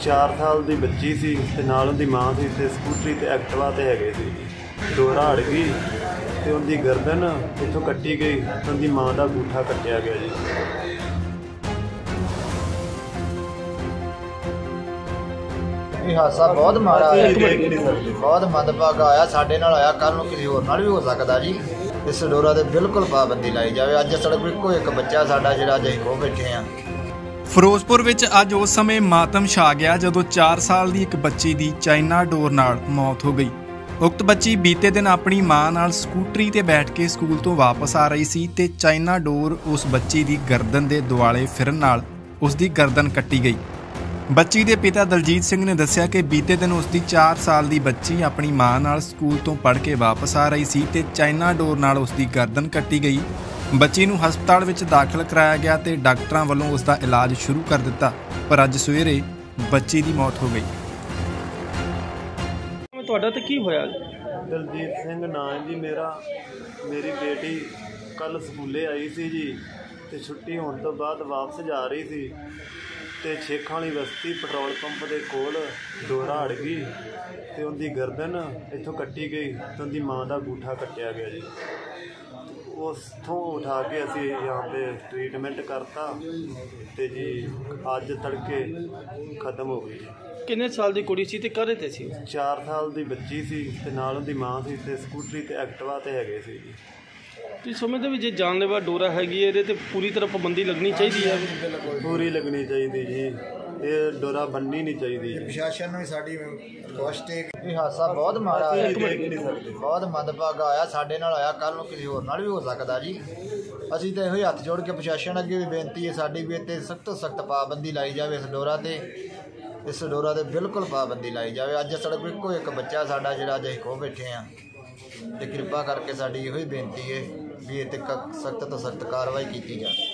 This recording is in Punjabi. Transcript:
4 ਸਾਲ ਦੀ ਬੱਚੀ ਸੀ ਤੇ ਨਾਲ ਉਹਦੀ ਮਾਂ ਸੀ ਤੇ ਸਕੂਟਰੀ ਤੇ ਐਕਟਿਵਾ ਤੇ ਹੈਗੇ ਸੀ। ਡੋਰਾ ਅੜ ਗਈ ਤੇ ਉਹਦੀ ਗਰਦਨ ਇੱਥੋਂ ਕੱਟੀ ਗਈ ਤੇ ਉਹਦੀ ਮਾਂ ਦਾ ਅੰਗੂਠਾ ਕੱਟਿਆ ਗਿਆ ਜੀ। ਇਹ ਹਾਦਸਾ ਬਹੁਤ ਮਾੜਾ ਹੈ ਬਹੁਤ ਮੰਦਭਾਗਾ ਆਇਆ ਸਾਡੇ ਨਾਲ ਆਇਆ ਕੱਲ ਨੂੰ ਕਿਸੇ ਹੋਰ ਨਾਲ ਵੀ ਹੋ ਸਕਦਾ ਜੀ। ਇਸ ਡੋਰਾ ਤੇ ਬਿਲਕੁਲ ਪਾਬੰਦੀ ਲਾਈ ਜਾਵੇ। ਅੱਜ ਸੜਕ 'ਤੇ ਇੱਕੋ ਇੱਕ ਬੱਚਾ ਸਾਡਾ ਜਿਹੜਾ ਅੱਜ ਅਸੀਂ ਖੋ ਬੈਠੇ ਆ ਫਿਰੋਜ਼ਪੁਰ ਵਿੱਚ ਅੱਜ ਉਸ ਸਮੇਂ ਮਾਤਮ ਛਾ ਗਿਆ ਜਦੋਂ 4 ਸਾਲ ਦੀ ਇੱਕ ਬੱਚੀ ਦੀ ਚਾਈਨਾ ਡੋਰ ਨਾਲ ਮੌਤ ਹੋ ਗਈ। ਉਕਤ ਬੱਚੀ ਬੀਤੇ ਦਿਨ ਆਪਣੀ ਮਾਂ ਨਾਲ ਸਕੂਟਰੀ ਤੇ ਬੈਠ ਕੇ ਸਕੂਲ ਤੋਂ ਵਾਪਸ ਆ ਰਹੀ ਸੀ ਤੇ ਚਾਈਨਾ ਡੋਰ ਉਸ ਬੱਚੀ ਦੀ ਗਰਦਨ ਦੇ ਦੁਆਲੇ ਫਿਰਨ ਨਾਲ ਉਸ ਦੀ ਗਰਦਨ ਕੱਟੀ ਗਈ। ਬੱਚੀ ਦੇ ਪਿਤਾ ਦਲਜੀਤ ਸਿੰਘ ਨੇ ਦੱਸਿਆ ਕਿ ਬੀਤੇ ਦਿਨ ਉਸ ਦੀ 4 ਸਾਲ ਦੀ ਬੱਚੀ ਆਪਣੀ ਮਾਂ ਨਾਲ ਸਕੂਲ ਤੋਂ ਪੜ੍ਹ ਕੇ ਵਾਪਸ ਆ ਰਹੀ ਸੀ ਤੇ ਚਾਈਨਾ ਡੋਰ ਨਾਲ ਉਸ ਦੀ ਗਰਦਨ ਕੱਟੀ ਗਈ। ਬੱਚੀ ਨੂੰ ਹਸਪਤਾਲ ਵਿੱਚ ਦਾਖਲ ਕਰਾਇਆ ਗਿਆ ਤੇ ਡਾਕਟਰਾਂ ਵੱਲੋਂ ਉਸ ਦਾ ਇਲਾਜ ਸ਼ੁਰੂ ਕਰ ਦਿੱਤਾ ਪਰ ਅੱਜ ਸਵੇਰੇ ਬੱਚੀ ਦੀ ਮੌਤ ਹੋ ਗਈ। ਤੁਹਾਡਾ ਤੇ ਕੀ ਹੋਇਆ? ਦਲਜੀਤ ਸਿੰਘ ਨਾਂ ਜੀ ਮੇਰਾ। ਮੇਰੀ ਬੇਟੀ ਕੱਲ ਸਕੂਲੇ ਆਈ ਸੀ ਜੀ ਤੇ ਛੁੱਟੀ ਹੋਣ ਤੋਂ ਬਾਅਦ ਵਾਪਸ ਜਾ ਰਹੀ ਸੀ ਤੇ ਛੇਖਾਂ ਵਾਲੀ ਬਸਤੀ ਪੈਟਰੋਲ ਪੰਪ ਦੇ ਕੋਲ ਡੋਰਾ ਅੜ ਗਈ ਤੇ ਉਹਦੀ ਗਰਦਨ ਇੱਥੋਂ ਕੱਟੀ ਗਈ ਤੇ ਉਹਦੀ ਮਾਂ ਦਾ ਅੰਗੂਠਾ ਕੱਟਿਆ ਗਿਆ ਜੀ। ਉਸਥੋਂ ਉਠਾ ਕੇ ਅਸੀਂ यहाँ पे ਟ੍ਰੀਟਮੈਂਟ ਕਰਤਾ ਤੇ ਜੀ ਅੱਜ ਤੜਕੇ ਖਤਮ ਹੋ ਗਈ ਜੀ ਕਿੰਨੇ ਸਾਲ ਦੀ ਕੁੜੀ ਸੀ ਤੇ ਕਾਹਦੇ ਤੇ ਸੀ 4 ਸਾਲ ਦੀ ਬੱਚੀ ਸੀ ਤੇ ਨਾਲ ਉਹਦੀ ਮਾਂ ਸੀ ਤੇ ਸਕੂਟਰੀ ਤੇ ਐਕਟਿਵਾ ਤੇ ਹੈਗੇ ਸੀ ਜੀ ਤੁਸੀਂ ਸਮਝਦੇ ਵੀ ਜੇ ਜਾਨਲੇਵਾ ਡੋਰਾ ਹੈਗੀ ਹੈ, ਇਹਦੇ ਤੇ ਪੂਰੀ ਤਰ੍ਹਾਂ ਪਾਬੰਦੀ ਲੱਗਣੀ ਚਾਹੀਦੀ ਹੈ ਪੂਰੀ ਲੱਗਣੀ ਚਾਹੀਦੀ ਜੀ ਇਹ ਡੋਰਾ ਬੰਨੀ ਨਹੀਂ ਚਾਹੀਦੀ ਪ੍ਰਸ਼ਾਸਨ ਨੂੰ ਵੀ ਸਾਡੀ ਰਿਕੁਐਸਟ ਹੈ ਕਿ ਇਹ ਹਾਦਸਾ ਬਹੁਤ ਮਾੜਾ ਹੈ। ਬਹੁਤ ਮੰਦਭਾਗਾ ਆਇਆ ਸਾਡੇ ਨਾਲ ਆਇਆ ਕੱਲ ਨੂੰ ਕਿਸੇ ਹੋਰ ਨਾਲ ਵੀ ਹੋ ਸਕਦਾ ਜੀ। ਅਸੀਂ ਤਾਂ ਇਹੋ ਹੀ ਹੱਥ ਜੋੜ ਕੇ ਪ੍ਰਸ਼ਾਸਨ ਅੱਗੇ ਵੀ ਬੇਨਤੀ ਹੈ ਸਾਡੀ ਵੀ ਇੱਥੇ ਸਖਤ ਤੋਂ ਸਖਤ ਪਾਬੰਦੀ ਲਾਈ ਜਾਵੇ ਇਸ ਡੋਰਾ ਤੇ। ਇਸ ਡੋਰਾ ਤੇ ਬਿਲਕੁਲ ਪਾਬੰਦੀ ਲਾਈ ਜਾਵੇ। ਅੱਜ ਸੜਕ 'ਤੇ ਇੱਕੋ ਇੱਕ ਬੱਚਾ ਸਾਡਾ ਜਿਹੜਾ ਅੱਜ ਖੋ ਬੈਠੇ ਆ ਤੇ ਕਿਰਪਾ ਕਰਕੇ ਸਾਡੀ ਇਹੋ ਹੀ ਬੇਨਤੀ ਹੈ ਵੀ ਇਹ ਤੇ ਸਖਤ ਤੋਂ ਸਖਤ ਕਾਰਵਾਈ ਕੀਤੀ ਜਾਵੇ।